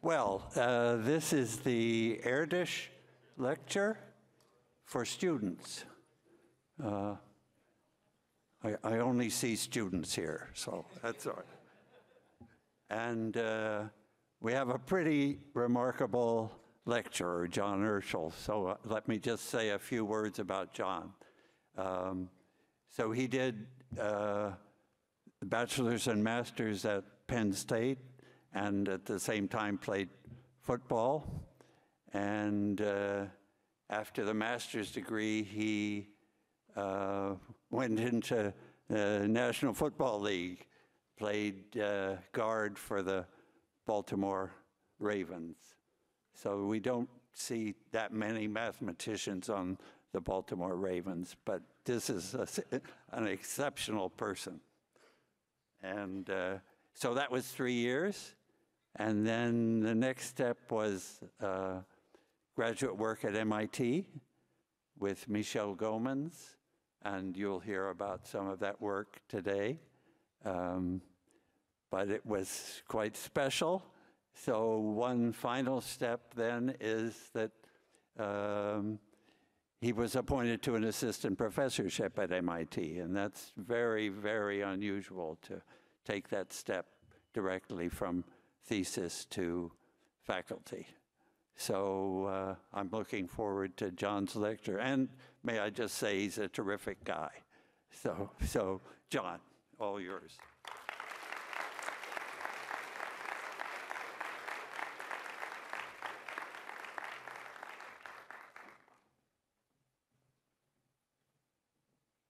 Well, uh, this is the Erdős lecture for students. Uh, I, I only see students here, so that's all right. And uh, we have a pretty remarkable lecturer, John Urschel. So uh, let me just say a few words about John. Um, so he did uh, bachelor's and master's at Penn State, and at the same time played football. And uh, after the master's degree, he uh, went into the National Football League, played uh, guard for the Baltimore Ravens. So we don't see that many mathematicians on the Baltimore Ravens, but this is a, an exceptional person. And uh, so that was three years. And then the next step was uh, graduate work at MIT with Michel Goemans, and you'll hear about some of that work today. Um, but it was quite special. So one final step then is that um, he was appointed to an assistant professorship at MIT, and that's very, very unusual to take that step directly from thesis to faculty. So uh, I'm looking forward to John's lecture. And may I just say, he's a terrific guy. So, so John, all yours.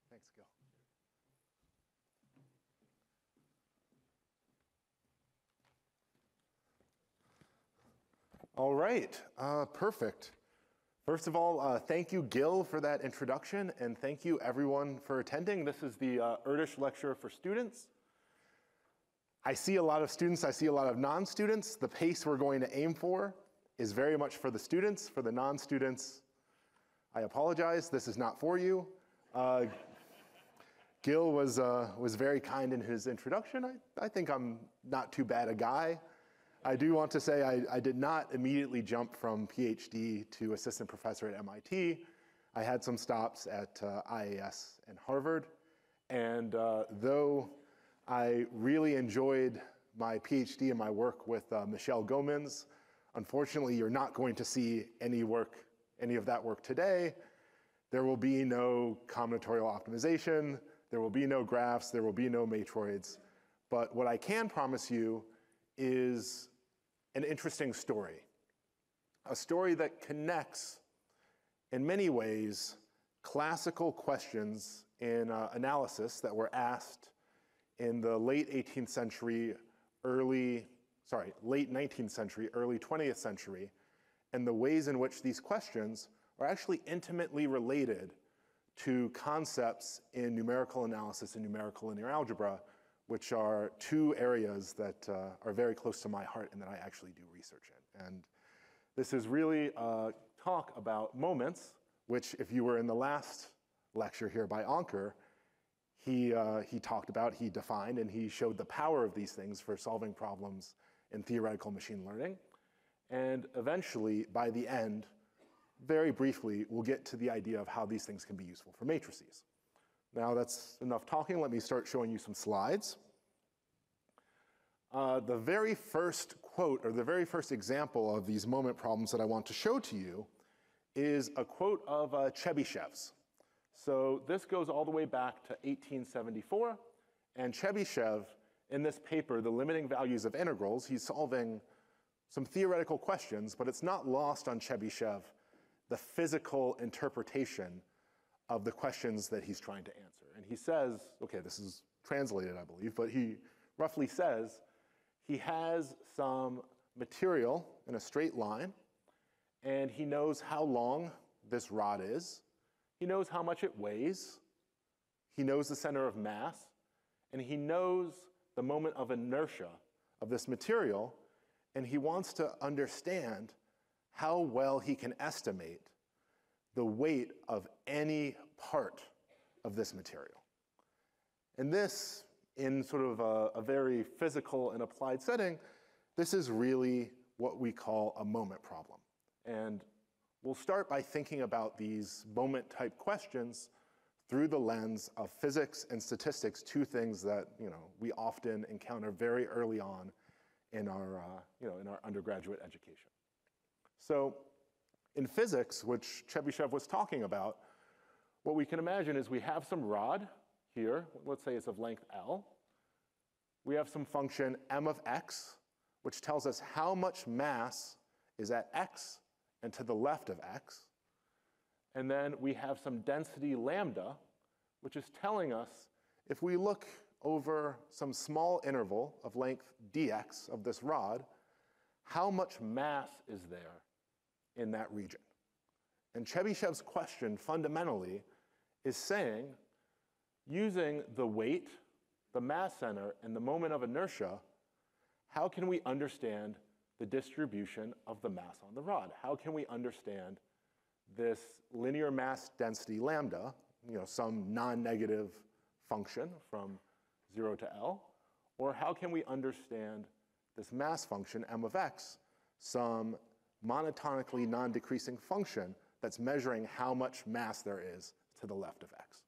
Thanks, Gil. All right, uh, perfect. First of all, uh, thank you, Gil, for that introduction, and thank you, everyone, for attending. This is the uh, Erdős Lecture for Students. I see a lot of students, I see a lot of non-students. The pace we're going to aim for is very much for the students. For the non-students, I apologize, this is not for you. Uh, Gil was, uh, was very kind in his introduction. I, I think I'm not too bad a guy. I do want to say I, I did not immediately jump from PhD to assistant professor at MIT. I had some stops at uh, IAS and Harvard. And uh, though I really enjoyed my PhD and my work with uh, Michel Goemans, unfortunately, you're not going to see any work, any of that work today. There will be no combinatorial optimization. There will be no graphs. There will be no matroids. But what I can promise you is an interesting story, a story that connects, in many ways, classical questions in uh, analysis that were asked in the late 18th century, early, sorry, late 19th century, early 20th century, and the ways in which these questions are actually intimately related to concepts in numerical analysis and numerical linear algebra which are two areas that uh, are very close to my heart and that I actually do research in. And this is really a talk about moments, which if you were in the last lecture here by Ankur, he, uh, he talked about, he defined, and he showed the power of these things for solving problems in theoretical machine learning. And eventually, by the end, very briefly, we'll get to the idea of how these things can be useful for matrices. Now that's enough talking. Let me start showing you some slides. Uh, the very first quote, or the very first example of these moment problems that I want to show to you is a quote of uh, Chebyshev's. So this goes all the way back to 1874, and Chebyshev, in this paper, The Limiting Values of Integrals, he's solving some theoretical questions, but it's not lost on Chebyshev the physical interpretation of the questions that he's trying to answer. And he says, okay, this is translated, I believe, but he roughly says he has some material in a straight line, and he knows how long this rod is. He knows how much it weighs. He knows the center of mass, and he knows the moment of inertia of this material, and he wants to understand how well he can estimate the weight of any part of this material. And this, in sort of a, a, very physical and applied setting, this is really what we call a moment problem. And we'll start by thinking about these moment type questions through the lens of physics and statistics, two things that you know, we often encounter very early on in our, uh, you know, in our undergraduate education. So in physics, which Chebyshev was talking about, what we can imagine is we have some rod here, let's say it's of length L. We have some function m of x, which tells us how much mass is at x and to the left of x. And then we have some density lambda, which is telling us if we look over some small interval of length dx of this rod, how much mass is there in that region? And Chebyshev's question fundamentally is saying, using the weight, the mass center, and the moment of inertia, how can we understand the distribution of the mass on the rod? How can we understand this linear mass density lambda, you know, some non-negative function from 0 to L? Or how can we understand this mass function, m of x, some monotonically non-decreasing function that's measuring how much mass there is to the left of x?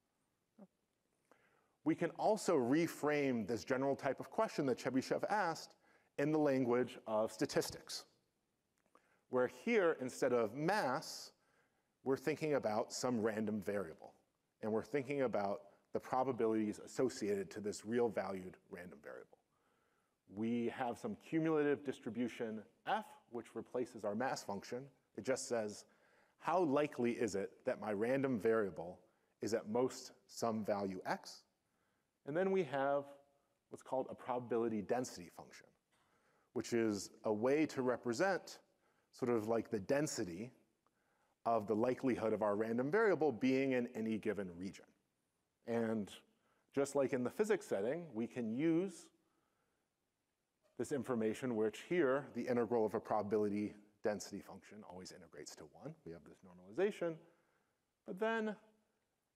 We can also reframe this general type of question that Chebyshev asked in the language of statistics, where here, instead of mass, we're thinking about some random variable, and we're thinking about the probabilities associated to this real valued random variable. We have some cumulative distribution f, which replaces our mass function. It just says, how likely is it that my random variable is at most some value x? And then we have what's called a probability density function, which is a way to represent sort of like the density of the likelihood of our random variable being in any given region. And just like in the physics setting, we can use this information, which here, the integral of a probability density function always integrates to one. We have this normalization. But then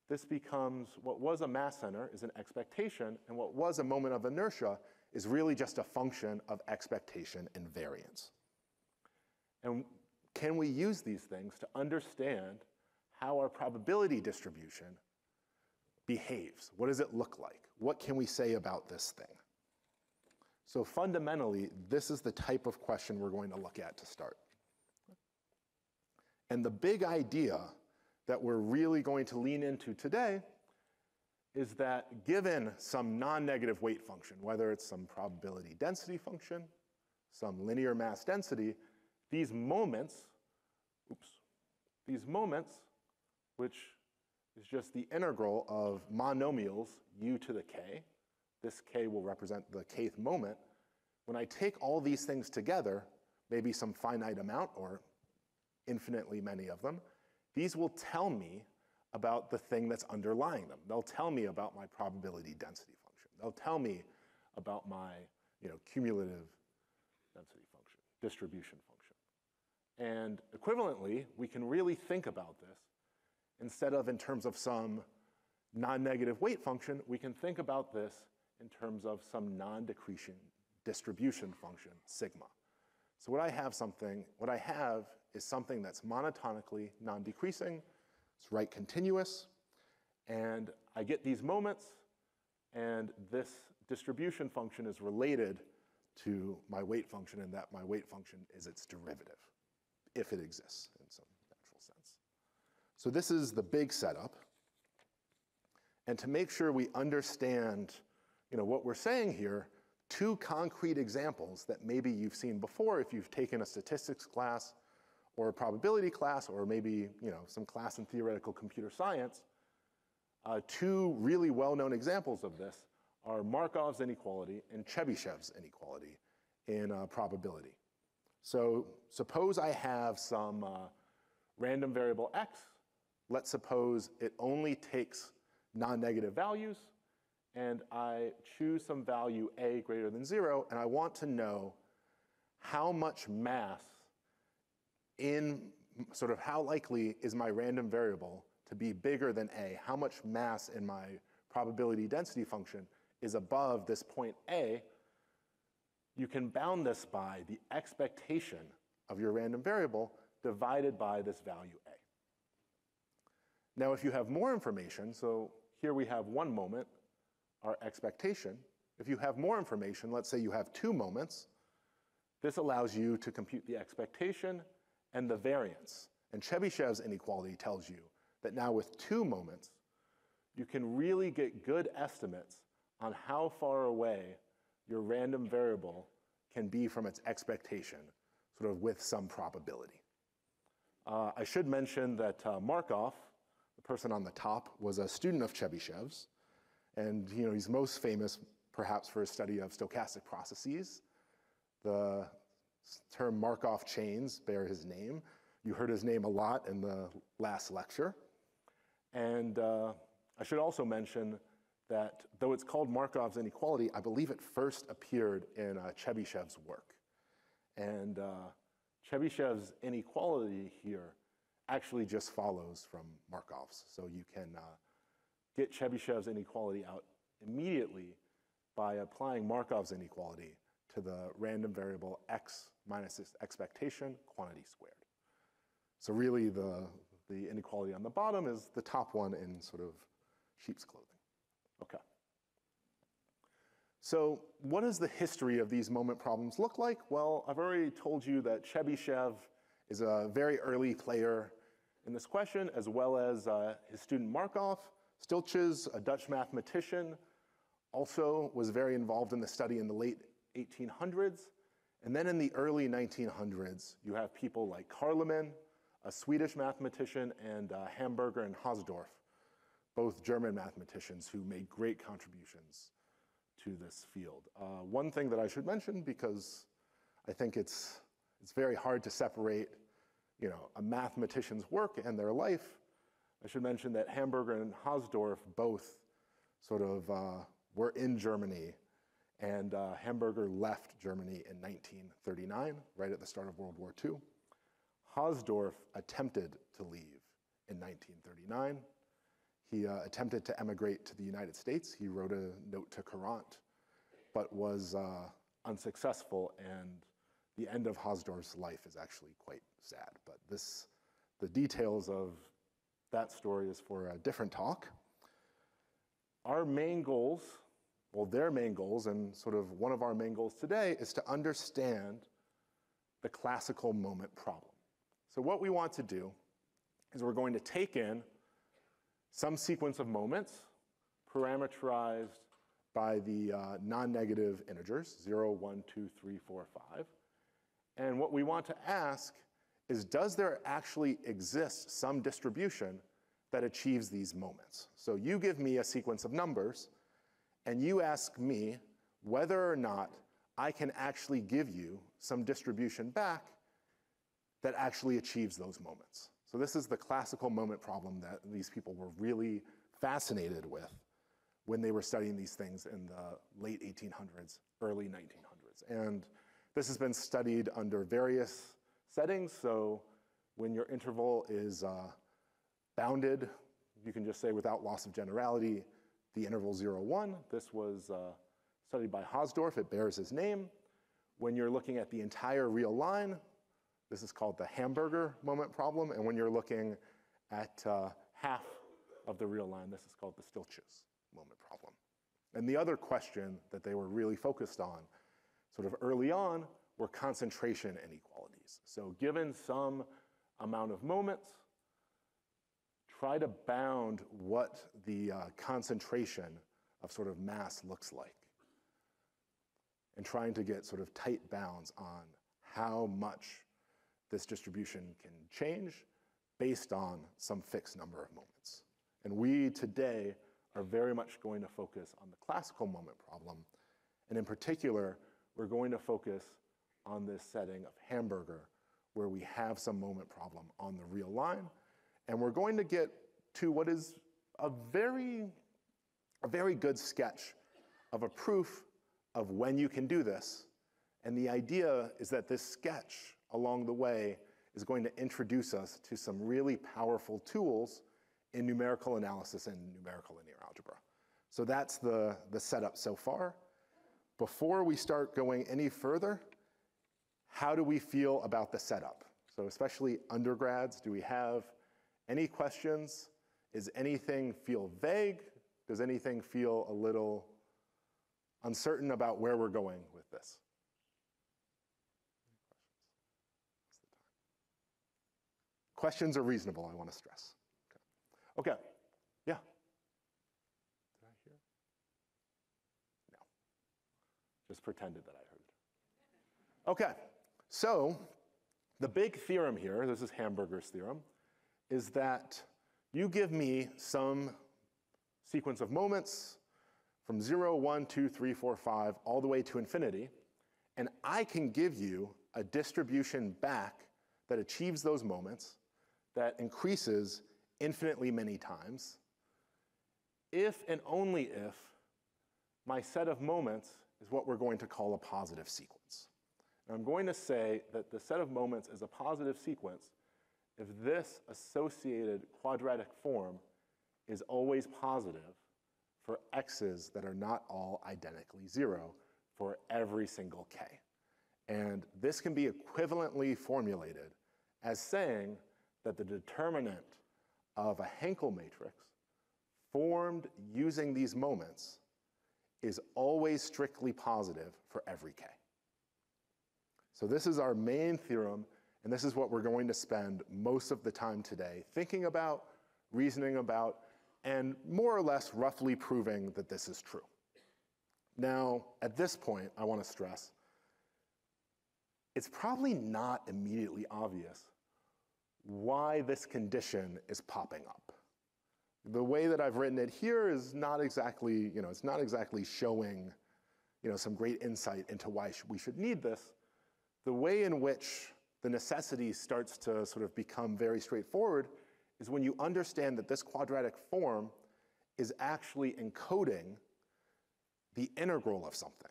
this becomes what was a mass center is an expectation, and what was a moment of inertia is really just a function of expectation and variance. And can we use these things to understand how our probability distribution behaves? What does it look like? What can we say about this thing? So fundamentally, this is the type of question we're going to look at to start. And the big idea that we're really going to lean into today is that given some non-negative weight function, whether it's some probability density function, some linear mass density, these moments, oops, these moments, which is just the integral of monomials u to the k, this k will represent the kth moment, when I take all these things together, maybe some finite amount or infinitely many of them, these will tell me about the thing that's underlying them. They'll tell me about my probability density function. They'll tell me about my you know, cumulative density function, distribution function. And equivalently, we can really think about this instead of in terms of some non-negative weight function, we can think about this in terms of some non-decreasing distribution function, sigma. So what I have something, what I have is something that's monotonically non-decreasing, it's right continuous, and I get these moments, and this distribution function is related to my weight function, and that my weight function is its derivative, if it exists in some natural sense. So this is the big setup. And to make sure we understand you know, what we're saying here, two concrete examples that maybe you've seen before if you've taken a statistics class or a probability class, or maybe you know, some class in theoretical computer science, uh, two really well-known examples of this are Markov's inequality and Chebyshev's inequality in uh, probability. So suppose I have some uh, random variable x. Let's suppose it only takes non-negative values, and I choose some value a greater than zero, and I want to know how much mass in sort of how likely is my random variable to be bigger than A? How much mass in my probability density function is above this point A? you can bound this by the expectation of your random variable divided by this value a. Now, if you have more information, so here we have one moment, our expectation. If you have more information, let's say you have two moments, this allows you to compute the expectation and the variance. And Chebyshev's inequality tells you that now with two moments, you can really get good estimates on how far away your random variable can be from its expectation, sort of with some probability. Uh, I should mention that uh, Markov, the person on the top, was a student of Chebyshev's, and you know, he's most famous perhaps for his study of stochastic processes. The term Markov chains bear his name. You heard his name a lot in the last lecture. And uh, I should also mention that though it's called Markov's inequality, I believe it first appeared in uh, Chebyshev's work. And uh, Chebyshev's inequality here actually just follows from Markov's. So you can uh, get Chebyshev's inequality out immediately by applying Markov's inequality to the random variable x minus its expectation quantity squared. So really the, the inequality on the bottom is the top one in sort of sheep's clothing. Okay. So what does the history of these moment problems look like? Well, I've already told you that Chebyshev is a very early player in this question, as well as uh, his student Markov. Stieltjes, a Dutch mathematician, also was very involved in the study in the late 1800s. And then in the early 1900s, you have people like Carleman, a Swedish mathematician, and uh, Hamburger and Hausdorff, both German mathematicians who made great contributions to this field. Uh, one thing that I should mention, because I think it's, it's very hard to separate you know, a mathematician's work and their life, I should mention that Hamburger and Hausdorff both sort of uh, were in Germany, and uh, Hamburger left Germany in 1939, right at the start of World War II. Hausdorff attempted to leave in 1939. He uh, attempted to emigrate to the United States. He wrote a note to Courant, but was uh, unsuccessful, and the end of Hausdorff's life is actually quite sad. But this, the details of that story is for a different talk. Our main goals, well, their main goals, and sort of one of our main goals today is to understand the classical moment problem. So what we want to do is we're going to take in some sequence of moments parameterized by the uh, non-negative integers, 0, 1, 2, 3, 4, 5. And what we want to ask is does there actually exist some distribution that achieves these moments? So you give me a sequence of numbers, and you ask me whether or not I can actually give you some distribution back that actually achieves those moments. So this is the classical moment problem that these people were really fascinated with when they were studying these things in the late 1800s, early 1900s. And this has been studied under various settings. So when your interval is uh, bounded, you can just say without loss of generality, the interval 0, 1. This was uh, studied by Hausdorff. It bears his name. When you're looking at the entire real line, this is called the hamburger moment problem. And when you're looking at uh, half of the real line, this is called the Stieltjes moment problem. And the other question that they were really focused on sort of early on were concentration inequalities. So given some amount of moments, try to bound what the uh, concentration of sort of mass looks like. And trying to get sort of tight bounds on how much this distribution can change based on some fixed number of moments. And we today are very much going to focus on the classical moment problem. And in particular, we're going to focus on this setting of hamburger where we have some moment problem on the real line. And we're going to get to what is a very, a very good sketch of a proof of when you can do this. And the idea is that this sketch along the way is going to introduce us to some really powerful tools in numerical analysis and numerical linear algebra. So that's the, the setup so far. before we start going any further, how do we feel about the setup? So especially undergrads, do we have any questions? Is anything feel vague? Does anything feel a little uncertain about where we're going with this? Questions are reasonable, I want to stress. Okay. okay. Yeah. Did I hear? No. Just pretended that I heard. Okay. So, the big theorem here, this is Hamburger's theorem, is that you give me some sequence of moments from 0, 1, 2, 3, 4, 5, all the way to infinity, and I can give you a distribution back that achieves those moments that increases infinitely many times if and only if my set of moments is what we're going to call a positive sequence. And I'm going to say that the set of moments is a positive sequence if this associated quadratic form is always positive for x's that are not all identically zero for every single k. And this can be equivalently formulated as saying that the determinant of a Hankel matrix formed using these moments is always strictly positive for every k. So this is our main theorem, and this is what we're going to spend most of the time today thinking about, reasoning about, and more or less roughly proving that this is true. Now, at this point, I want to stress, it's probably not immediately obvious why this condition is popping up. The way that I've written it here is not exactly, you know, it's not exactly showing, you know, some great insight into why we should need this. The way in which the necessity starts to sort of become very straightforward is when you understand that this quadratic form is actually encoding the integral of something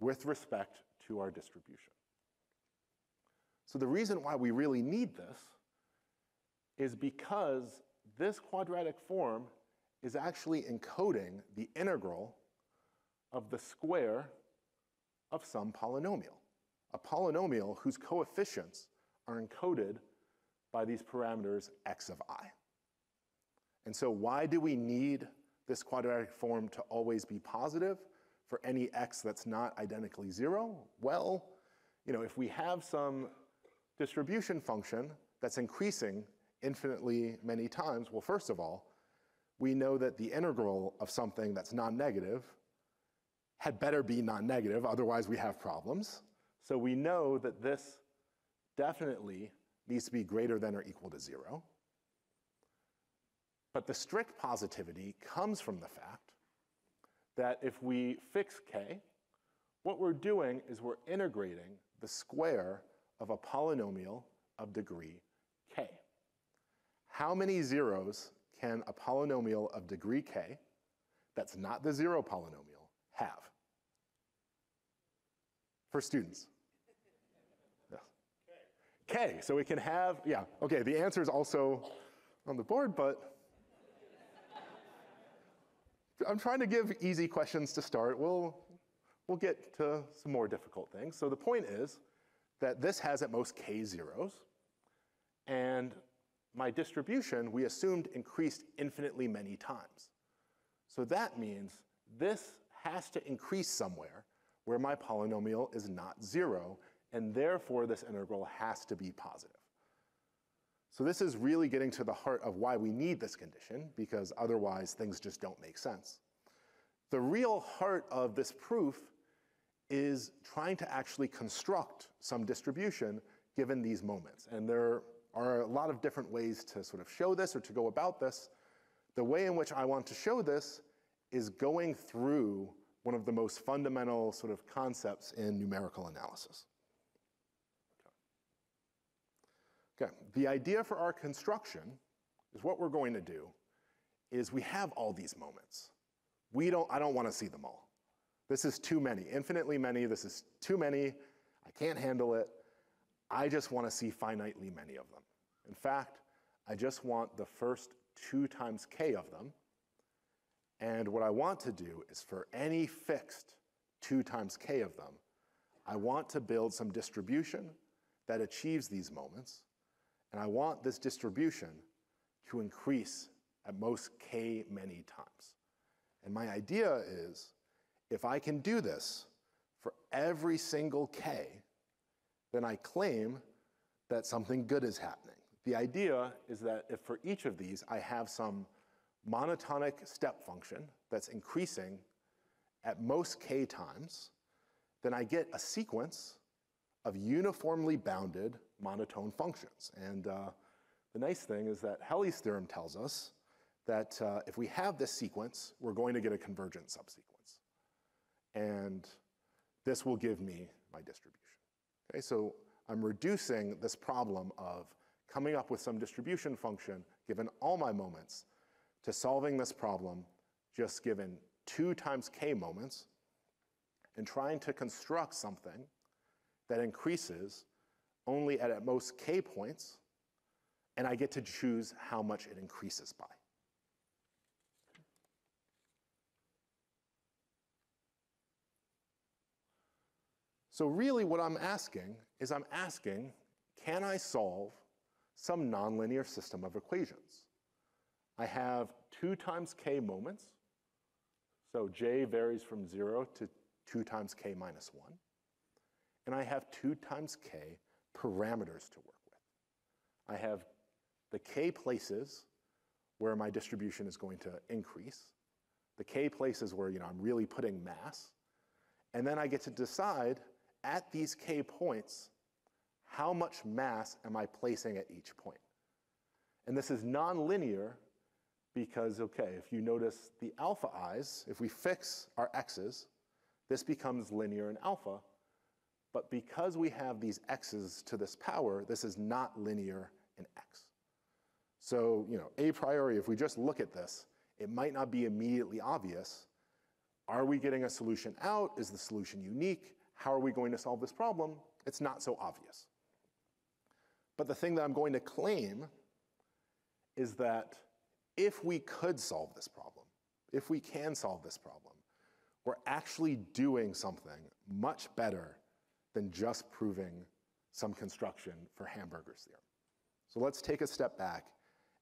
with respect to our distribution. So the reason why we really need this is because this quadratic form is actually encoding the integral of the square of some polynomial, a polynomial whose coefficients are encoded by these parameters x of i. And so why do we need this quadratic form to always be positive for any x that's not identically zero? Well, you know, if we have some distribution function that's increasing infinitely many times, well, first of all, we know that the integral of something that's non-negative had better be non-negative, otherwise we have problems. So we know that this definitely needs to be greater than or equal to zero. But the strict positivity comes from the fact that if we fix k, what we're doing is we're integrating the square of a polynomial of degree k. How many zeros can a polynomial of degree k, that's not the zero polynomial, have? For students. K. So we can have, yeah, okay, the answer is also on the board, but I'm trying to give easy questions to start. We'll, we'll get to some more difficult things. So the point is that this has at most k zeros, and my distribution, we assumed, increased infinitely many times. So that means this has to increase somewhere where my polynomial is not zero, and therefore this integral has to be positive. So this is really getting to the heart of why we need this condition, because otherwise things just don't make sense. The real heart of this proof is trying to actually construct some distribution given these moments. And there are a lot of different ways to sort of show this or to go about this. The way in which I want to show this is going through one of the most fundamental sort of concepts in numerical analysis. Okay, the idea for our construction is what we're going to do is we have all these moments. We don't, I don't want to see them all. This is too many, infinitely many. This is too many. I can't handle it. I just want to see finitely many of them. In fact, I just want the first two times k of them. And what I want to do is for any fixed 2 times k of them. I want to build some distribution that achieves these moments, and I want this distribution to increase at most k many times. And my idea is if I can do this for every single k, then I claim that something good is happening. The idea is that if for each of these I have some monotonic step function that's increasing at most k times, then I get a sequence of uniformly bounded monotone functions. And uh, the nice thing is that Helly's theorem tells us that uh, if we have this sequence, we're going to get a convergent subsequence. And this will give me my distribution. Okay, so I'm reducing this problem of coming up with some distribution function given all my moments to solving this problem just given two times k moments and trying to construct something that increases only at at most k points, and I get to choose how much it increases by. So really what I'm asking is I'm asking, can I solve some nonlinear system of equations? I have two times k moments, so j varies from zero to two times k minus one. And I have two times k parameters to work with. I have the k places where my distribution is going to increase, the k places where you know, I'm really putting mass, and then I get to decide at these k points, how much mass am I placing at each point? And this is nonlinear because, okay, if you notice the alpha i's, if we fix our x's, this becomes linear in alpha. But because we have these x's to this power, this is not linear in x. So, you know, a priori, if we just look at this, it might not be immediately obvious. Are we getting a solution out? Is the solution unique? How are we going to solve this problem? It's not so obvious. But the thing that I'm going to claim is that if we could solve this problem, if we can solve this problem, we're actually doing something much better than just proving some construction for Hamburger's theorem. So let's take a step back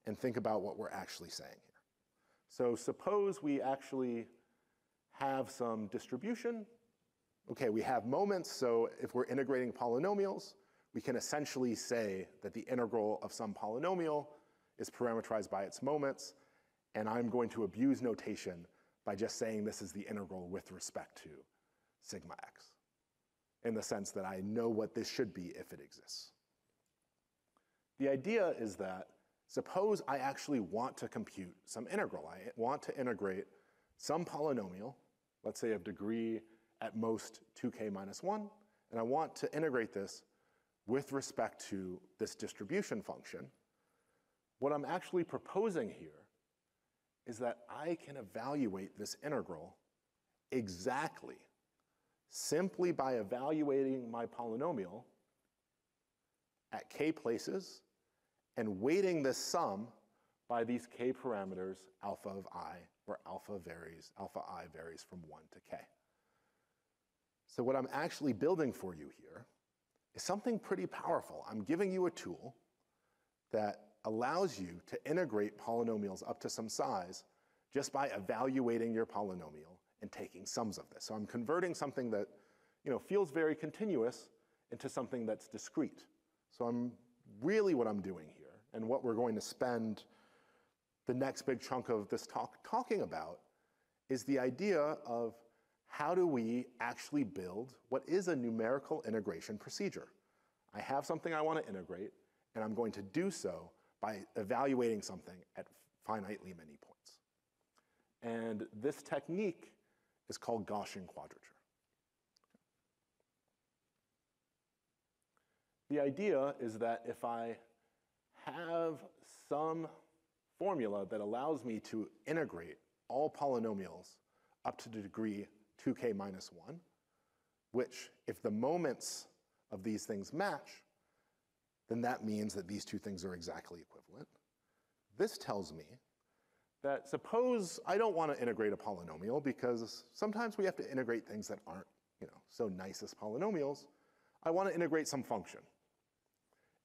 and think about what we're actually saying here. So suppose we actually have some distribution okay, we have moments, so if we're integrating polynomials, we can essentially say that the integral of some polynomial is parameterized by its moments, and I'm going to abuse notation by just saying this is the integral with respect to sigma x, in the sense that I know what this should be if it exists. The idea is that suppose I actually want to compute some integral. I want to integrate some polynomial, let's say of degree at most 2k minus 1, and I want to integrate this with respect to this distribution function, what I'm actually proposing here is that I can evaluate this integral exactly simply by evaluating my polynomial at k places and weighting this sum by these k parameters alpha of i, where alpha varies, alpha i varies from 1 to k. So what I'm actually building for you here is something pretty powerful. I'm giving you a tool that allows you to integrate polynomials up to some size just by evaluating your polynomial and taking sums of this. So I'm converting something that you know, feels very continuous into something that's discrete. So I'm really what I'm doing here and what we're going to spend the next big chunk of this talk talking about is the idea of how do we actually build what is a numerical integration procedure? I have something I want to integrate, and I'm going to do so by evaluating something at finitely many points. And this technique is called Gaussian quadrature. The idea is that if I have some formula that allows me to integrate all polynomials up to the degree 2k minus 1, which if the moments of these things match, then that means that these two things are exactly equivalent. This tells me that suppose I don't want to integrate a polynomial because sometimes we have to integrate things that aren't you know, so nice as polynomials, I want to integrate some function.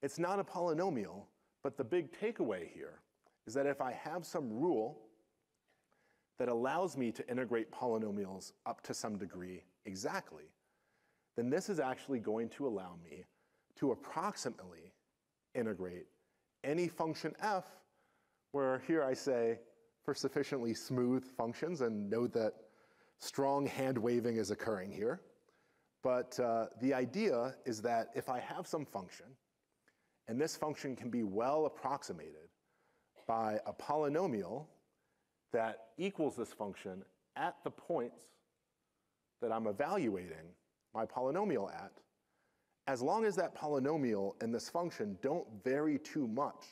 It's not a polynomial, but the big takeaway here is that if I have some rule that allows me to integrate polynomials up to some degree exactly, then this is actually going to allow me to approximately integrate any function f, where here I say for sufficiently smooth functions, and note that strong hand waving is occurring here. But uh, the idea is that if I have some function, and this function can be well approximated by a polynomial that equals this function at the points that I'm evaluating my polynomial at, as long as that polynomial and this function don't vary too much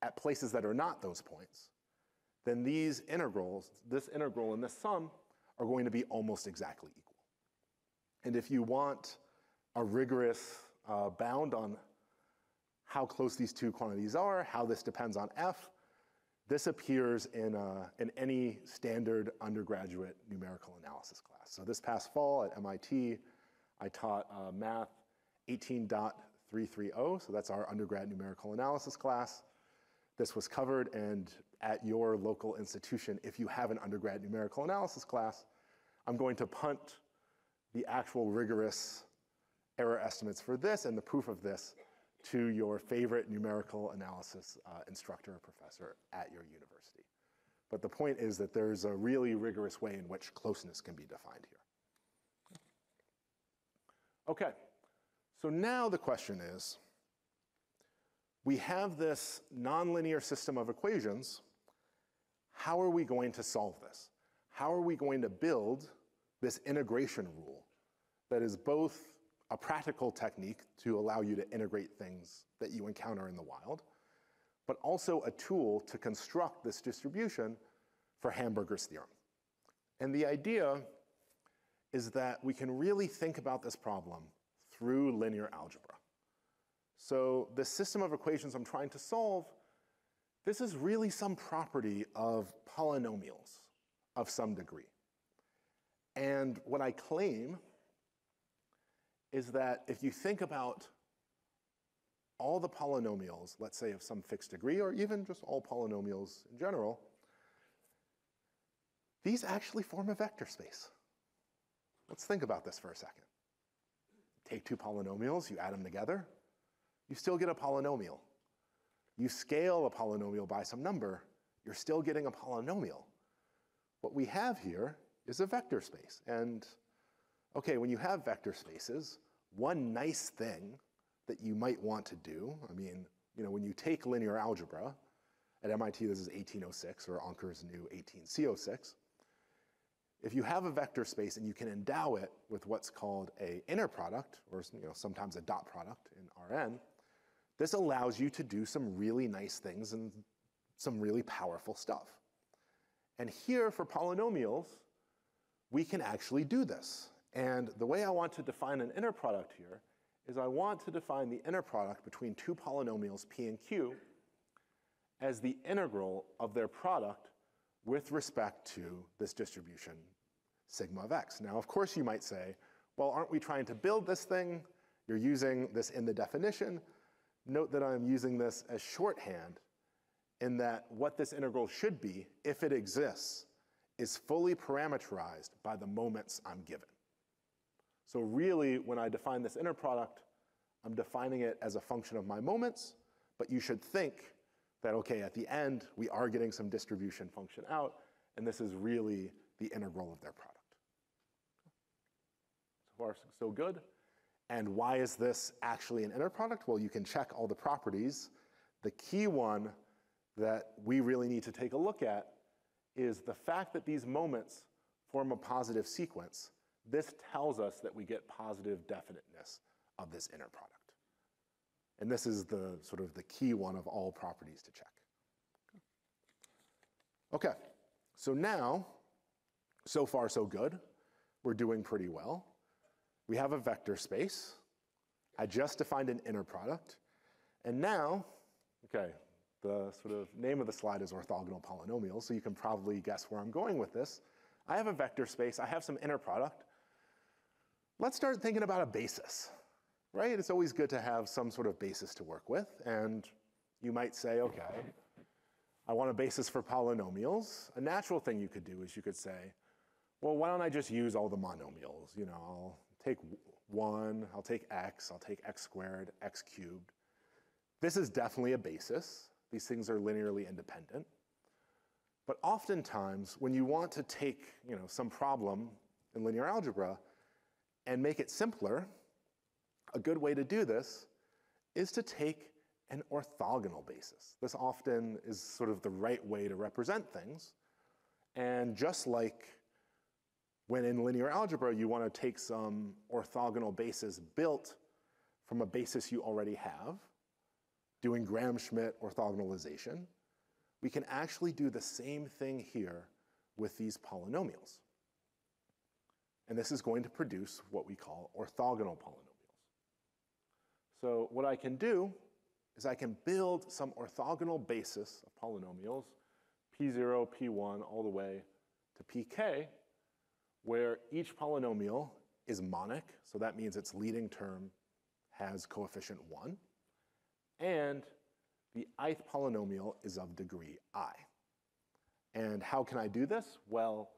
at places that are not those points, then these integrals, this integral and this sum, are going to be almost exactly equal. And if you want a rigorous uh, bound on how close these two quantities are, how this depends on f, this appears in, uh, in any standard undergraduate numerical analysis class. So this past fall at MIT, I taught uh, math 18.330, so that's our undergrad numerical analysis class. This was covered, and at your local institution, if you have an undergrad numerical analysis class, I'm going to punt the actual rigorous error estimates for this and the proof of this to your favorite numerical analysis uh, instructor or professor at your university. But the point is that there's a really rigorous way in which closeness can be defined here. Okay, so now the question is, we have this nonlinear system of equations. How are we going to solve this? How are we going to build this integration rule that is both a practical technique to allow you to integrate things that you encounter in the wild, but also a tool to construct this distribution for Hamburger's theorem. And the idea is that we can really think about this problem through linear algebra. So the system of equations I'm trying to solve, this is really some property of polynomials of some degree. And what I claim is that if you think about all the polynomials, let's say of some fixed degree, or even just all polynomials in general, these actually form a vector space. Let's think about this for a second. Take two polynomials, you add them together, you still get a polynomial. You scale a polynomial by some number, you're still getting a polynomial. What we have here is a vector space. And Okay, when you have vector spaces, one nice thing that you might want to do, I mean, you know, when you take linear algebra, at MIT this is 1806 or Ankur's new 18C06, if you have a vector space and you can endow it with what's called a inner product, or you know, sometimes a dot product in Rn, this allows you to do some really nice things and some really powerful stuff. And here for polynomials, we can actually do this. And the way I want to define an inner product here is I want to define the inner product between two polynomials p and q as the integral of their product with respect to this distribution sigma of x. Now, of course, you might say, well, aren't we trying to build this thing? You're using this in the definition. Note that I'm using this as shorthand in that what this integral should be, if it exists, is fully parameterized by the moments I'm given. So really, when I define this inner product, I'm defining it as a function of my moments, but you should think that, okay, at the end, we are getting some distribution function out, and this is really the integral of their product. So far, so good. And why is this actually an inner product? Well, you can check all the properties. The key one that we really need to take a look at is the fact that these moments form a positive sequence this tells us that we get positive definiteness of this inner product. And this is the sort of the key one of all properties to check. Okay, so now, so far so good. We're doing pretty well. We have a vector space. I just defined an inner product. And now, okay, the sort of name of the slide is orthogonal polynomials, so you can probably guess where I'm going with this. I have a vector space, I have some inner product. let's start thinking about a basis, right? It's always good to have some sort of basis to work with. And you might say, okay, I want a basis for polynomials. A natural thing you could do is you could say, well, why don't I just use all the monomials? You know, I'll take 1, I'll take x, I'll take x squared, x cubed. This is definitely a basis. These things are linearly independent. But oftentimes, when you want to take you know, some problem in linear algebra and make it simpler, a good way to do this is to take an orthogonal basis. This often is sort of the right way to represent things. And just like when in linear algebra you want to take some orthogonal basis built from a basis you already have, doing Gram-Schmidt orthogonalization, we can actually do the same thing here with these polynomials. And this is going to produce what we call orthogonal polynomials. So what I can do is I can build some orthogonal basis of polynomials, p0, p1, all the way to pk, where each polynomial is monic, so that means its leading term has coefficient 1, and the ith polynomial is of degree i. And how can I do this? Well,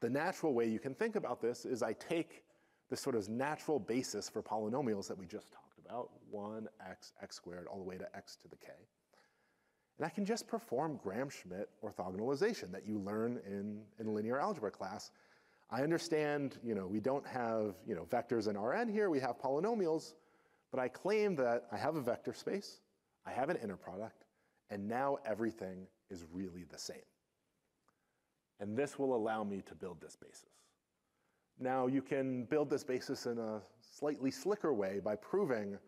the natural way you can think about this is I take this sort of natural basis for polynomials that we just talked about, 1x, x squared, all the way to x to the k. And I can just perform Gram-Schmidt orthogonalization that you learn in, in linear algebra class. I understand, you know, we don't have, you know, vectors in Rn here, we have polynomials, but I claim that I have a vector space, I have an inner product, and now everything is really the same. And this will allow me to build this basis. Now you can build this basis in a slightly slicker way by proving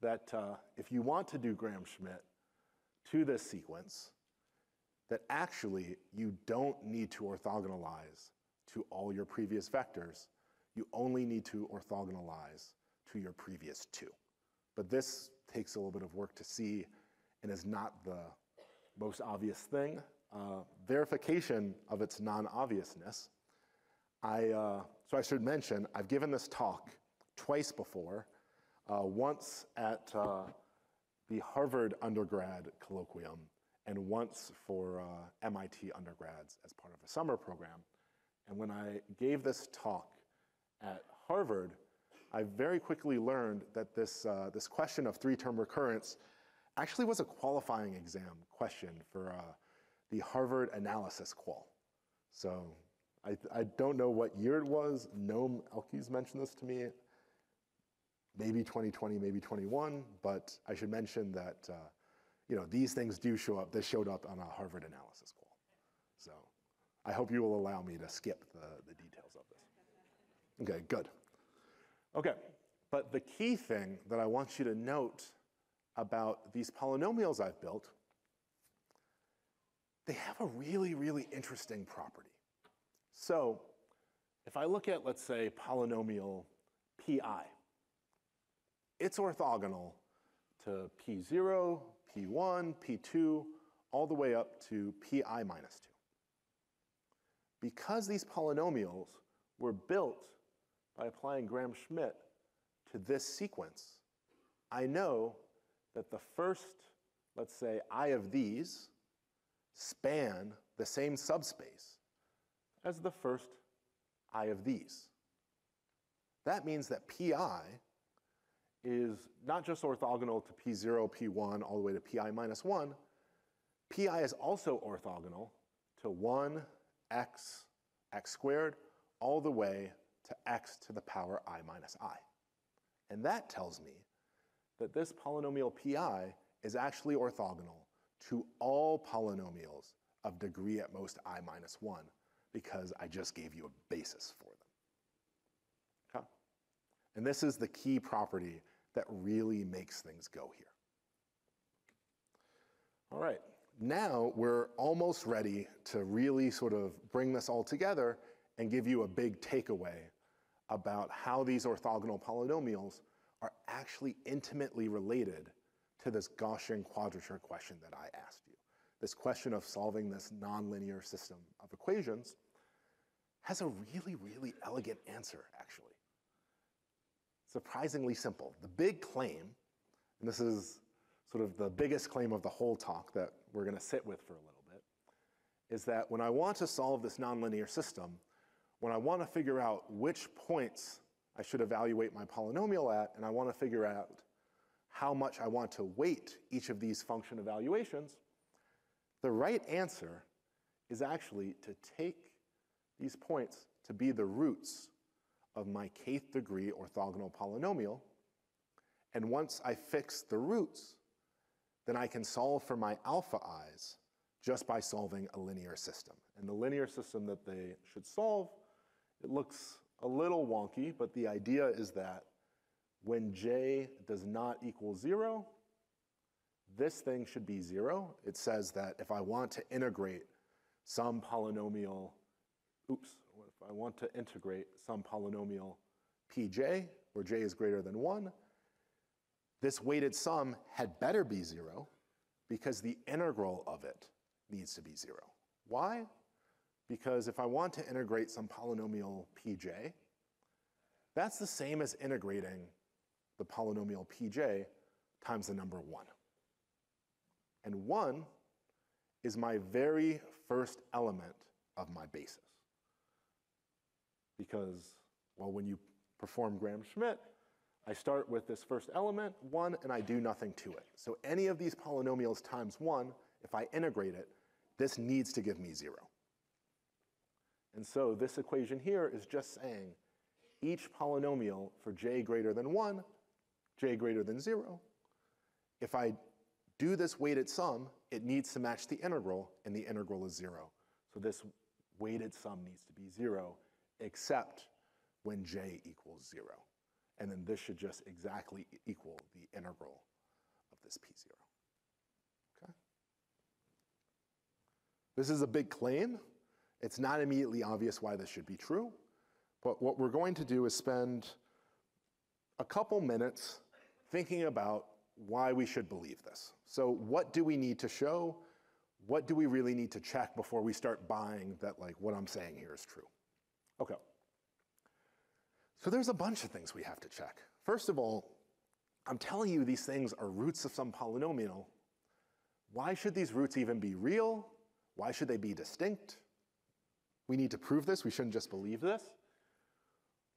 that uh, if you want to do Gram-Schmidt to this sequence, that actually you don't need to orthogonalize to all your previous vectors. You only need to orthogonalize to your previous two. But this takes a little bit of work to see and is not the most obvious thing. Uh, verification of its non-obviousness. I, uh, so I should mention, I've given this talk twice before, uh, once at uh, the Harvard undergrad colloquium and once for uh, MIT undergrads as part of a summer program. And when I gave this talk at Harvard, I very quickly learned that this, uh, this question of three-term recurrence actually was a qualifying exam question for uh, the Harvard analysis qual. So I, I don't know what year it was. Noam Elkies mentioned this to me. Maybe 2020, maybe 21, but I should mention that uh, you know, these things do show up. This showed up on a Harvard analysis qual. So I hope you will allow me to skip the, the details of this. Okay, good. Okay, but the key thing that I want you to note about these polynomials I've built, they have a really, really interesting property. So if I look at, let's say, polynomial pi, it's orthogonal to p0, p1, p2, all the way up to pi minus 2. Because these polynomials were built by applying Gram-Schmidt to this sequence, I know that the first, let's say, i of these span the same subspace as the first i of these. That means that pi is not just orthogonal to p0, p1, all the way to pi minus 1, pi is also orthogonal to 1, x, x squared, all the way to x to the power i minus i. And that tells me that this polynomial pi is actually orthogonal to all polynomials of degree at most i minus 1 because I just gave you a basis for them. Okay? And this is the key property that really makes things go here. All right, now we're almost ready to really sort of bring this all together and give you a big takeaway about how these orthogonal polynomials are actually intimately related to this Gaussian quadrature question that I asked you. This question of solving this nonlinear system of equations has a really, really elegant answer, actually. Surprisingly simple. The big claim, and this is sort of the biggest claim of the whole talk that we're going to sit with for a little bit, is that when I want to solve this nonlinear system, when I want to figure out which points I should evaluate my polynomial at, and I want to figure out how much I want to weight each of these function evaluations, the right answer is actually to take these points to be the roots of my kth degree orthogonal polynomial. And once I fix the roots, then I can solve for my alpha i's just by solving a linear system. And the linear system that they should solve, it looks a little wonky, but the idea is that when j does not equal zero, this thing should be zero. It says that if I want to integrate some polynomial, oops, if I want to integrate some polynomial pj, where j is greater than one, this weighted sum had better be zero because the integral of it needs to be zero. Why? Because if I want to integrate some polynomial pj, that's the same as integrating the polynomial pj times the number 1. And 1 is my very first element of my basis. Because, well, when you perform Gram-Schmidt, I start with this first element, 1, and I do nothing to it. So any of these polynomials times 1, if I integrate it, this needs to give me 0. And so this equation here is just saying each polynomial for j greater than 1 j greater than 0. If I do this weighted sum, it needs to match the integral, and the integral is 0. So this weighted sum needs to be 0, except when j equals 0. And then this should just exactly equal the integral of this p0. Okay? This is a big claim. It's not immediately obvious why this should be true. But what we're going to do is spend a couple minutes thinking about why we should believe this. So what do we need to show? What do we really need to check before we start buying that like what I'm saying here is true? Okay. So there's a bunch of things we have to check. First of all, I'm telling you these things are roots of some polynomial. Why should these roots even be real? Why should they be distinct? We need to prove this. We shouldn't just believe this.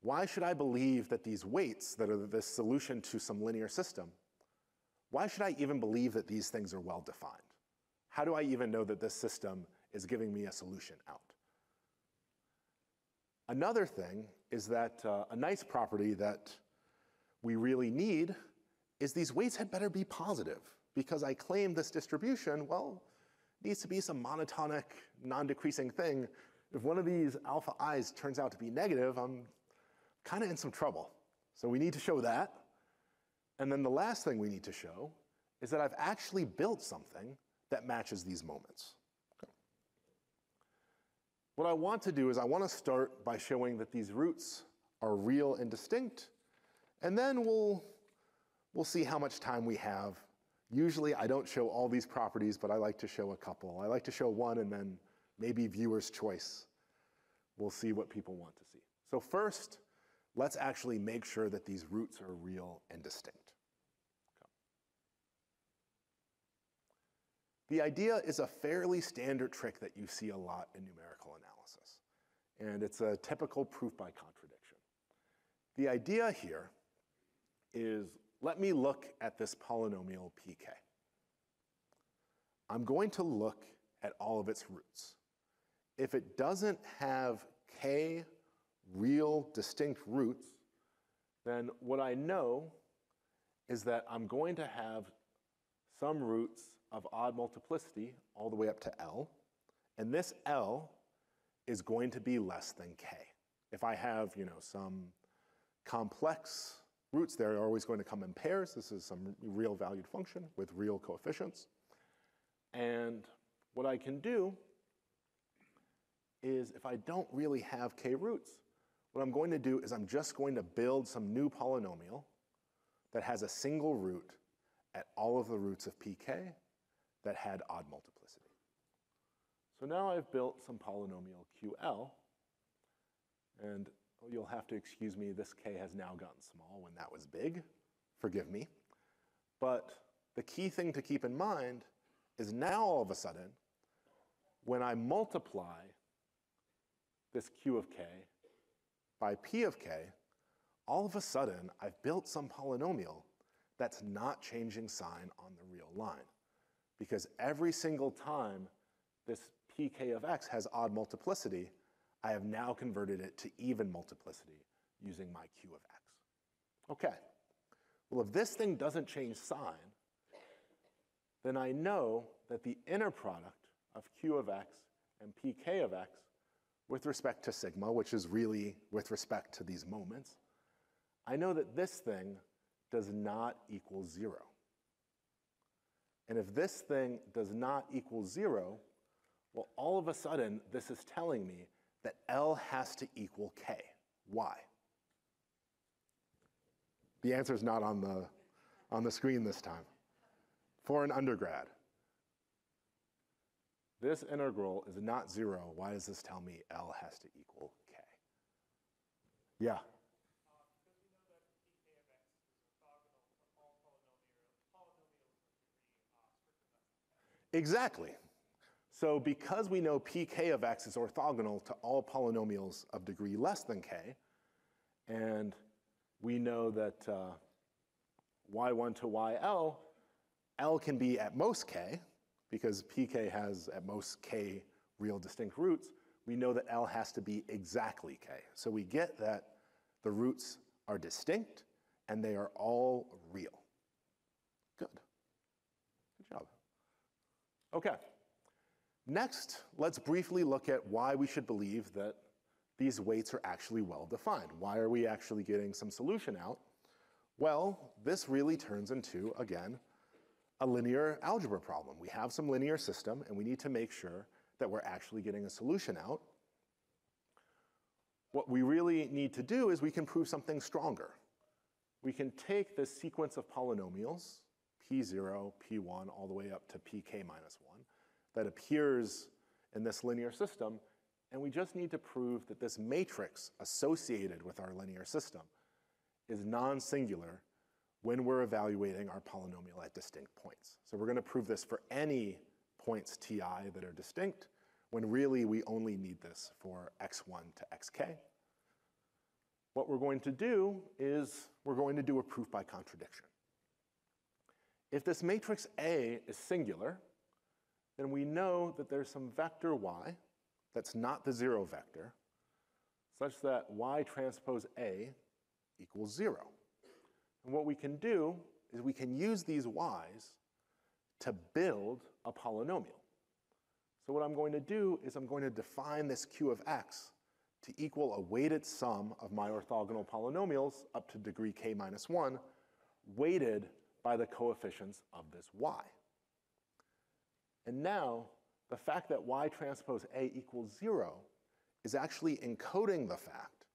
Why should I believe that these weights that are the solution to some linear system, why should I even believe that these things are well defined? How do I even know that this system is giving me a solution out? Another thing is that uh, a nice property that we really need is these weights had better be positive because I claim this distribution, well, needs to be some monotonic, non-decreasing thing. If one of these alpha i's turns out to be negative, I'm kind of in some trouble. So we need to show that. And then the last thing we need to show is that I've actually built something that matches these moments. What I want to do is I want to start by showing that these roots are real and distinct, and then we'll, we'll see how much time we have. Usually I don't show all these properties, but I like to show a couple. I like to show one and then maybe viewer's choice. We'll see what people want to see. So first, let's actually make sure that these roots are real and distinct. Okay. The idea is a fairly standard trick that you see a lot in numerical analysis, and it's a typical proof by contradiction. The idea here is let me look at this polynomial pk. I'm going to look at all of its roots. If it doesn't have k real distinct roots, then what I know is that I'm going to have some roots of odd multiplicity all the way up to L, and this L is going to be less than K. If I have, you know, some complex roots, they're always going to come in pairs. This is some real valued function with real coefficients. And what I can do is if I don't really have k roots, what I'm going to do is I'm just going to build some new polynomial that has a single root at all of the roots of pk that had odd multiplicity. So now I've built some polynomial ql, and you'll have to excuse me, this k has now gotten small when that was big. Forgive me. But the key thing to keep in mind is now all of a sudden, when I multiply this q of k by p of k, all of a sudden I've built some polynomial that's not changing sign on the real line. Because every single time this pk of x has odd multiplicity, I have now converted it to even multiplicity using my q of x. Okay, well if this thing doesn't change sign, then I know that the inner product of q of x and pk of x with respect to sigma, which is really with respect to these moments, I know that this thing does not equal zero. And if this thing does not equal zero, well, all of a sudden, this is telling me that L has to equal K. Why? The answer is not on the, on the screen this time. For an undergrad, this integral is not zero. Why does this tell me L has to equal K? Yeah. Exactly. So because we know pk of x is orthogonal to all polynomials of degree less than k, and we know that uh, y1 to yl, l can be at most k, because pk has at most k real distinct roots, we know that L has to be exactly k. So we get that the roots are distinct and they are all real. Good. Good job. Okay. Next, let's briefly look at why we should believe that these weights are actually well defined. Why are we actually getting some solution out? Well, this really turns into, again, a linear algebra problem. We have some linear system, and we need to make sure that we're actually getting a solution out. What we really need to do is we can prove something stronger. We can take this sequence of polynomials, p0, p1, all the way up to pk minus 1, that appears in this linear system, and we just need to prove that this matrix associated with our linear system is non-singular when we're evaluating our polynomial at distinct points. So we're going to prove this for any points ti that are distinct, when really we only need this for x1 to xk. What we're going to do is we're going to do a proof by contradiction. If this matrix A is singular, then we know that there's some vector y that's not the zero vector, such that y transpose A equals zero. And what we can do is we can use these y's to build a polynomial. So what I'm going to do is I'm going to define this q of x to equal a weighted sum of my orthogonal polynomials up to degree k minus 1, weighted by the coefficients of this y. And now, the fact that y transpose A equals 0 is actually encoding the fact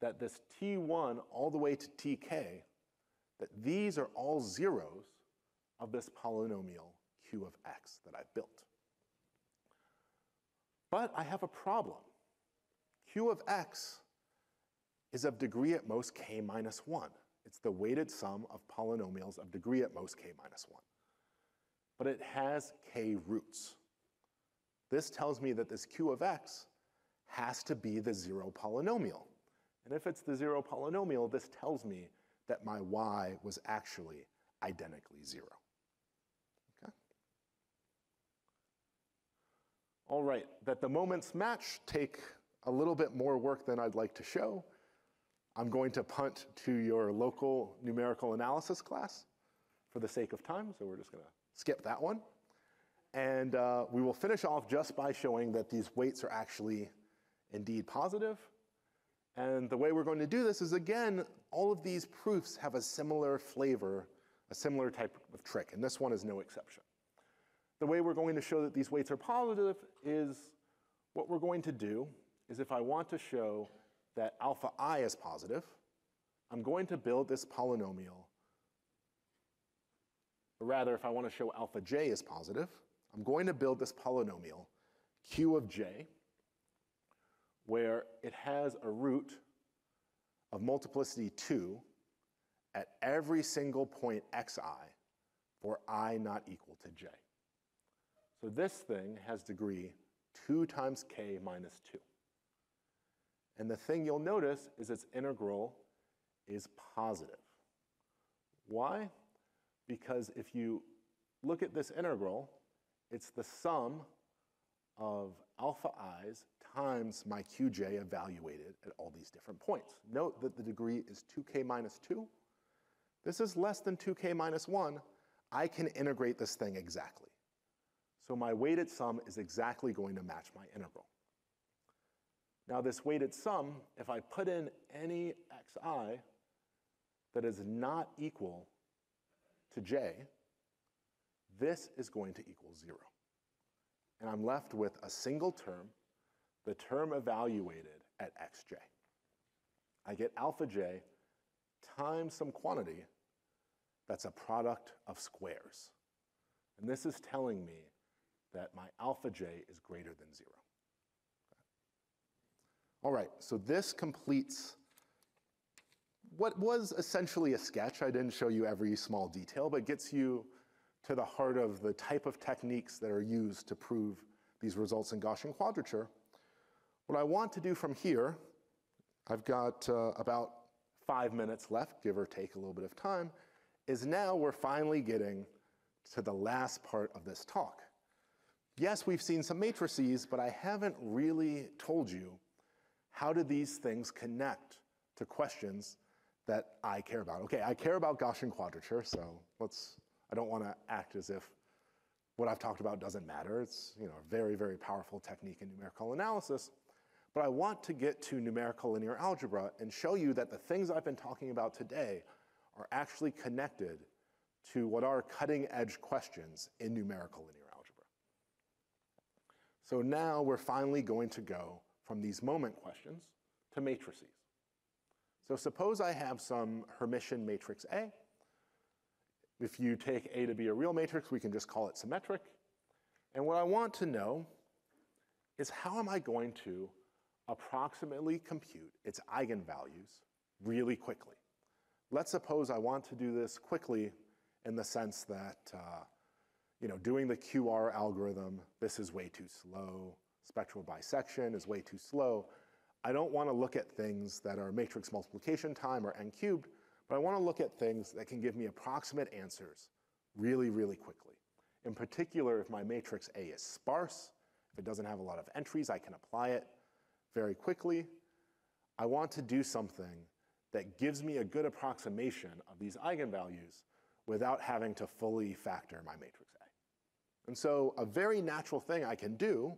that this t1 all the way to tk that these are all zeros of this polynomial q of x that I've built. But I have a problem. q of x is of degree at most k minus 1. It's the weighted sum of polynomials of degree at most k minus 1. But it has k roots. This tells me that this q of x has to be the zero polynomial. And if it's the zero polynomial, this tells me that my y was actually identically zero. Okay? All right, that the moments match take a little bit more work than I'd like to show. I'm going to punt to your local numerical analysis class for the sake of time, so we're just going to skip that one. And uh, we will finish off just by showing that these weights are actually indeed positive. positive and the way we're going to do this is, again, all of these proofs have a similar flavor, a similar type of trick, and this one is no exception. The way we're going to show that these weights are positive is what we're going to do is if I want to show that alpha i is positive, I'm going to build this polynomial. Or rather, if I want to show alpha j is positive, I'm going to build this polynomial q of j where it has a root of multiplicity 2 at every single point xi for i not equal to j. So this thing has degree 2 times k minus 2. And the thing you'll notice is its integral is positive. Why? Because if you look at this integral, it's the sum of alpha i's times my qj evaluated at all these different points. Note that the degree is 2k minus 2. This is less than 2k minus 1. I can integrate this thing exactly. So my weighted sum is exactly going to match my integral. Now this weighted sum, if I put in any xi that is not equal to j, this is going to equal 0. And I'm left with a single term, the term evaluated at xj. I get alpha j times some quantity that's a product of squares. And this is telling me that my alpha j is greater than 0. All right, so this completes what was essentially a sketch. I didn't show you every small detail, but gets you to the heart of the type of techniques that are used to prove these results in Gaussian quadrature. What I want to do from here, I've got uh, about five minutes left, give or take a little bit of time, is now we're finally getting to the last part of this talk. Yes, we've seen some matrices, but I haven't really told you how do these things connect to questions that I care about. Okay, I care about Gaussian quadrature, so let's, I don't want to act as if what I've talked about doesn't matter. It's you know, a very, very powerful technique in numerical analysis. But I want to get to numerical linear algebra and show you that the things I've been talking about today are actually connected to what are cutting edge questions in numerical linear algebra. So now we're finally going to go from these moment questions to matrices. So suppose I have some Hermitian matrix A. If you take A to be a real matrix, we can just call it symmetric. And what I want to know is how am I going to approximately compute its eigenvalues really quickly? Let's suppose I want to do this quickly in the sense that, uh, you know, doing the QR algorithm, this is way too slow. Spectral bisection is way too slow. I don't want to look at things that are matrix multiplication time or n cubed, but I want to look at things that can give me approximate answers really, really quickly. In particular, if my matrix A is sparse, if it doesn't have a lot of entries, I can apply it very quickly. I want to do something that gives me a good approximation of these eigenvalues without having to fully factor my matrix A. And so a very natural thing I can do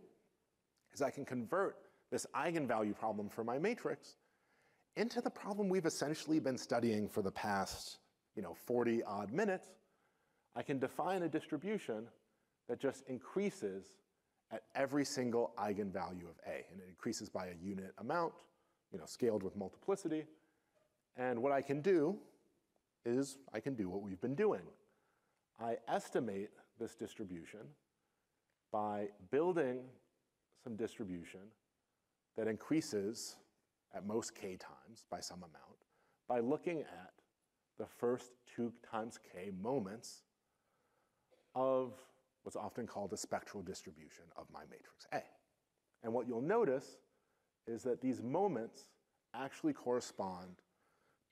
is I can convert this eigenvalue problem for my matrix into the problem we've essentially been studying for the past you know, 40 odd minutes. I can define a distribution that just increases at every single eigenvalue of A, and it increases by a unit amount, you know, scaled with multiplicity. And what I can do is I can do what we've been doing. I estimate this distribution by building some distribution that increases at most k times by some amount by looking at the first two times k moments of what's often called a spectral distribution of my matrix A. And what you'll notice is that these moments actually correspond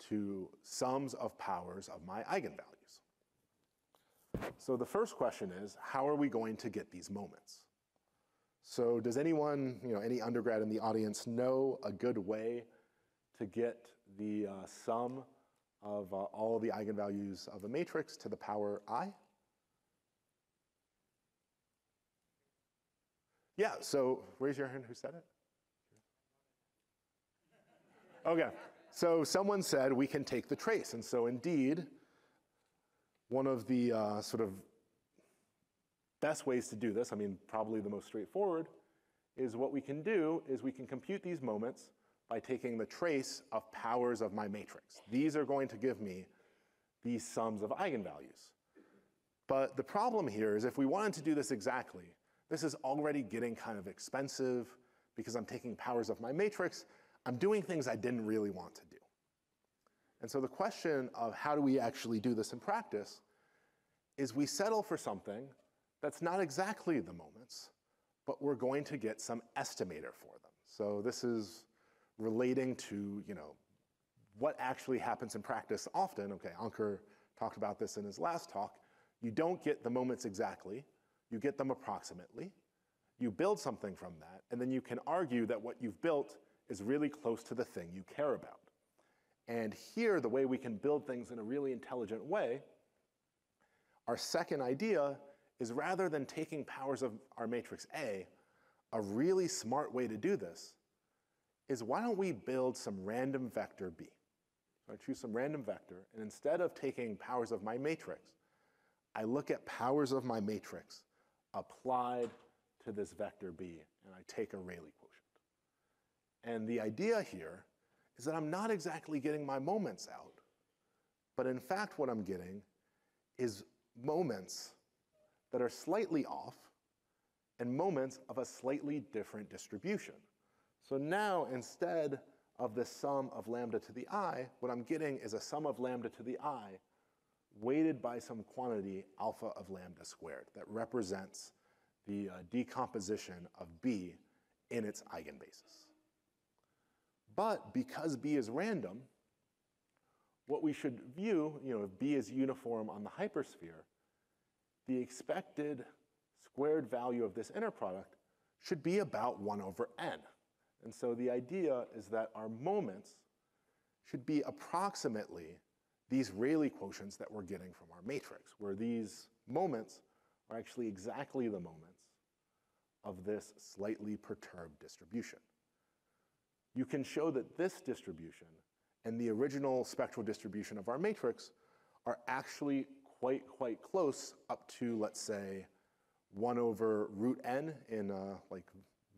to sums of powers of my eigenvalues. So the first question is, how are we going to get these moments? So does anyone, you know, any undergrad in the audience know a good way to get the uh, sum of uh, all the eigenvalues of a matrix to the power i? Yeah, so raise your hand who said it? Okay, so someone said we can take the trace. And so indeed, one of the uh, sort of best ways to do this, I mean, probably the most straightforward, is what we can do is we can compute these moments by taking the trace of powers of my matrix. These are going to give me these sums of eigenvalues. But the problem here is if we wanted to do this exactly, this is already getting kind of expensive because I'm taking powers of my matrix. I'm doing things I didn't really want to do. And so the question of how do we actually do this in practice is we settle for something that's not exactly the moments, but we're going to get some estimator for them. So this is relating to, you know, what actually happens in practice often. Okay, Ankur talked about this in his last talk. You don't get the moments exactly, you get them approximately. You build something from that, and then you can argue that what you've built is really close to the thing you care about. And here, the way we can build things in a really intelligent way, our second idea is rather than taking powers of our matrix A, a really smart way to do this is why don't we build some random vector B? So I choose some random vector, and instead of taking powers of my matrix, I look at powers of my matrix applied to this vector B, and I take a Rayleigh quotient. And the idea here is that I'm not exactly getting my moments out, but in fact what I'm getting is moments that are slightly off and moments of a slightly different distribution. So now instead of the sum of lambda to the i, what I'm getting is a sum of lambda to the i weighted by some quantity alpha of lambda squared that represents the uh, decomposition of B in its eigenbasis. But because B is random, what we should view, you know, if B is uniform on the hypersphere, the expected squared value of this inner product should be about 1 over n. And so the idea is that our moments should be approximately these Rayleigh quotients that we're getting from our matrix, where these moments are actually exactly the moments of this slightly perturbed distribution. You can show that this distribution and the original spectral distribution of our matrix are actually quite, quite close up to, let's say, 1 over root n in uh, like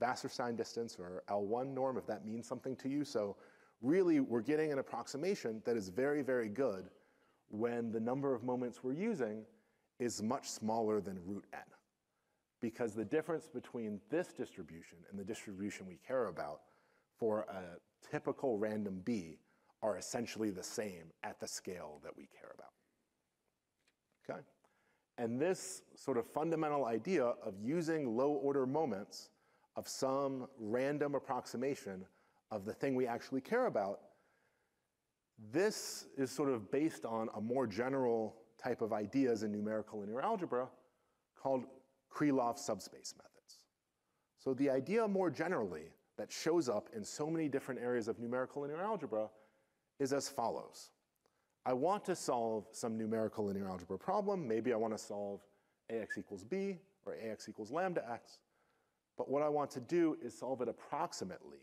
Wasserstein distance or L1 norm, if that means something to you. So really, we're getting an approximation that is very, very good when the number of moments we're using is much smaller than root n. Because the difference between this distribution and the distribution we care about for a typical random B are essentially the same at the scale that we care about. Okay? And this sort of fundamental idea of using low order moments of some random approximation of the thing we actually care about this is sort of based on a more general type of ideas in numerical linear algebra called Krylov subspace methods. So the idea more generally that shows up in so many different areas of numerical linear algebra is as follows. I want to solve some numerical linear algebra problem. Maybe I want to solve ax equals b or ax equals lambda x. But what I want to do is solve it approximately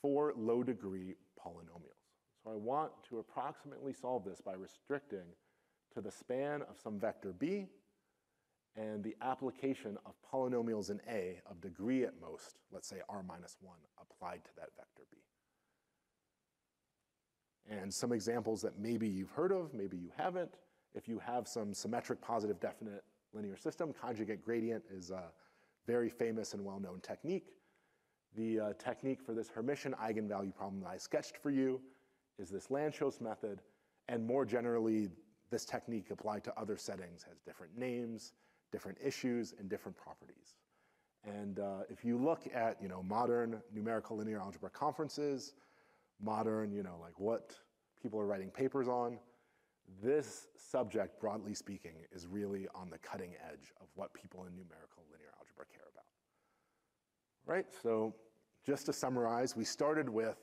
for low degree polynomials. So I want to approximately solve this by restricting to the span of some vector b and the application of polynomials in A of degree at most, let's say r minus 1, applied to that vector b. And some examples that maybe you've heard of, maybe you haven't. If you have some symmetric positive definite linear system, conjugate gradient is a very famous and well-known technique. The uh, technique for this Hermitian eigenvalue problem that I sketched for you is this Lanczos method, and more generally, this technique applied to other settings has different names, different issues, and different properties. And uh, if you look at, you know, modern numerical linear algebra conferences, modern, you know, like what people are writing papers on, this subject, broadly speaking, is really on the cutting edge of what people in numerical linear algebra care about. Right, so just to summarize, we started with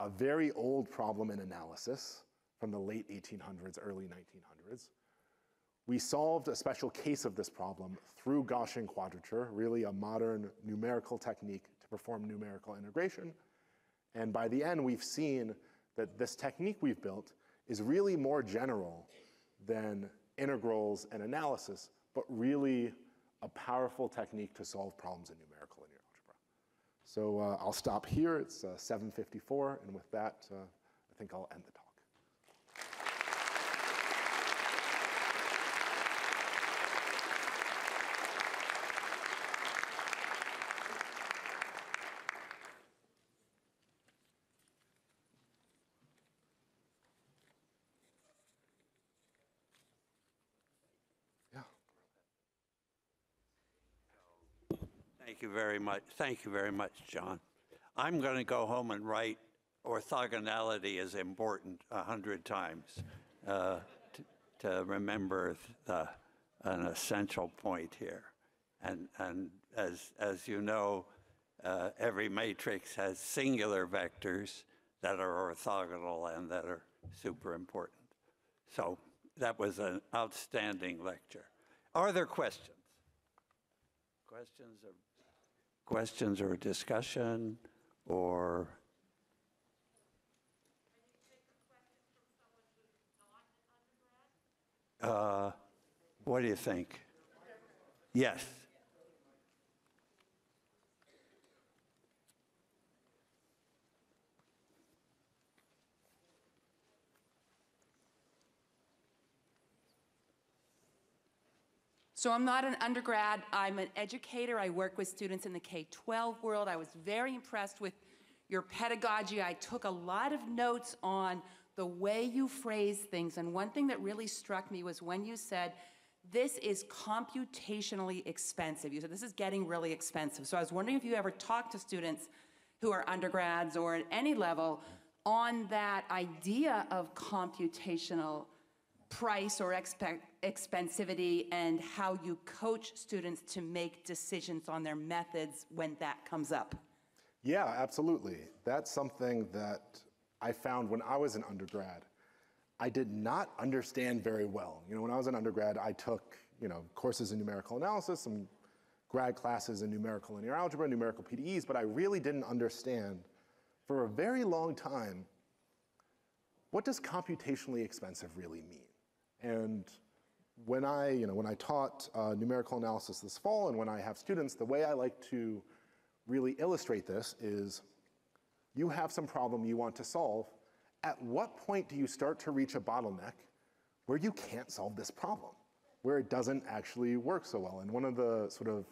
a very old problem in analysis from the late 1800s, early 1900s. We solved a special case of this problem through Gaussian quadrature, really a modern numerical technique to perform numerical integration. And by the end, we've seen that this technique we've built is really more general than integrals and analysis, but really a powerful technique to solve problems in numerical linear algebra. so uh, I'll stop here. It's uh, 7.54, and with that, uh, I think I'll end the talk. Thank you very much. Thank you very much, John. I'm going to go home and write orthogonality is important a hundred times uh, t- to remember the, an essential point here. And, and as, as you know, uh, every matrix has singular vectors that are orthogonal and that are super important. So that was an outstanding lecture. Are there questions? Questions or questions or discussion or? Uh, What do you think? Yes. So I'm not an undergrad, I'm an educator. I work with students in the K-12 world. I was very impressed with your pedagogy. I took a lot of notes on the way you phrase things. And one thing that really struck me was when you said, this is computationally expensive. You said, this is getting really expensive. So I was wondering if you ever talked to students who are undergrads or at any level on that idea of computational price or expe- expensivity and how you coach students to make decisions on their methods when that comes up. Yeah, absolutely. That's something that I found when I was an undergrad. I did not understand very well. You know, when I was an undergrad, I took, you know, courses in numerical analysis, some grad classes in numerical linear algebra, numerical PDEs, but I really didn't understand for a very long time what does computationally expensive really mean? And when I, you know, when I taught uh, numerical analysis this fall and when I have students, the way I like to really illustrate this is you have some problem you want to solve. At what point do you start to reach a bottleneck where you can't solve this problem, where it doesn't actually work so well? And one of the sort of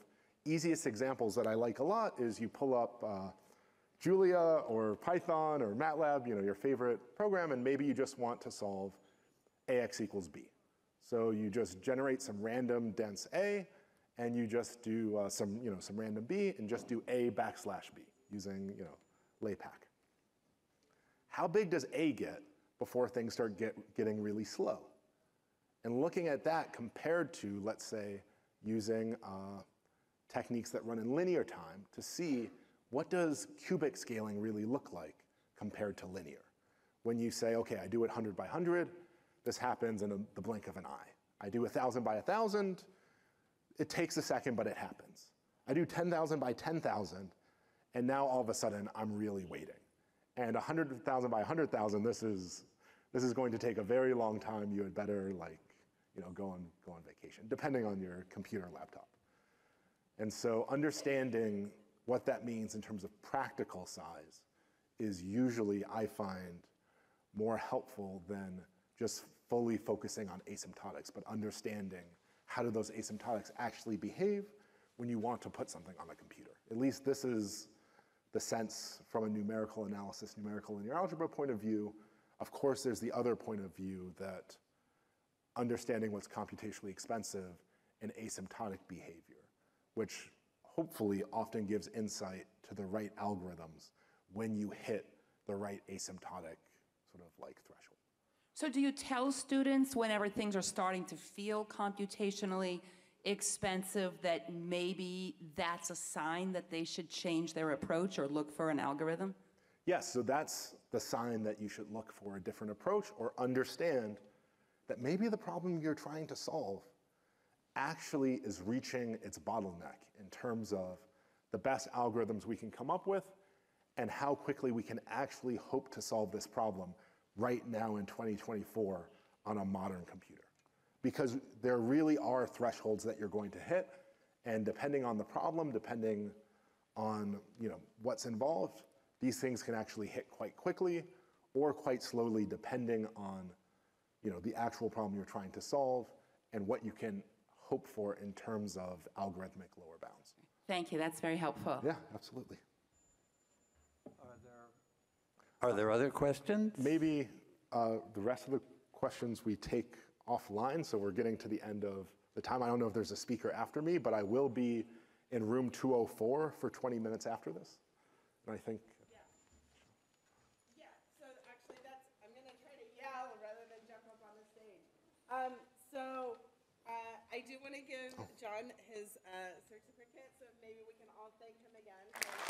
easiest examples that I like a lot is you pull up uh, Julia or Python or MATLAB, you know, your favorite program, and maybe you just want to solve ax equals b. So you just generate some random dense a, and you just do uh, some, you know, some random b, and just do a backslash b using, you know, LAPACK. How big does a get before things start get, getting really slow? And looking at that compared to, let's say, using uh, techniques that run in linear time to see what does cubic scaling really look like compared to linear. When you say, okay, I do it 100 by 100, this happens in a, the blink of an eye. I do 1,000 by 1,000, it takes a second, but it happens. I do 10,000 by 10,000, and now all of a sudden I'm really waiting. And 100,000 by 100,000, this is, this is going to take a very long time. You had better like, you know, go on, go on vacation, depending on your computer laptop. And so understanding what that means in terms of practical size is usually, I find, more helpful than just fully focusing on asymptotics, but understanding how do those asymptotics actually behave when you want to put something on a computer. At least this is the sense from a numerical analysis, numerical linear algebra point of view. Of course, there's the other point of view that understanding what's computationally expensive and asymptotic behavior, which hopefully often gives insight to the right algorithms when you hit the right asymptotic sort of like threshold. So do you tell students whenever things are starting to feel computationally expensive that maybe that's a sign that they should change their approach or look for an algorithm? Yes, so that's the sign that you should look for a different approach or understand that maybe the problem you're trying to solve actually is reaching its bottleneck in terms of the best algorithms we can come up with and how quickly we can actually hope to solve this problem right now in 2024 on a modern computer. Because there really are thresholds that you're going to hit, and depending on the problem, depending on you know, what's involved, these things can actually hit quite quickly or quite slowly depending on you know, the actual problem you're trying to solve and what you can hope for in terms of algorithmic lower bounds. Thank you, that's very helpful. Yeah, absolutely. Are there other questions? Maybe uh, the rest of the questions we take offline, so we're getting to the end of the time. I don't know if there's a speaker after me, but I will be in room 204 for 20 minutes after this. And I think, Yeah, so actually that's, I'm gonna try to yell rather than jump up on the stage. Um, so, uh, I do wanna give John his, uh, certificate, so maybe we can all thank him again.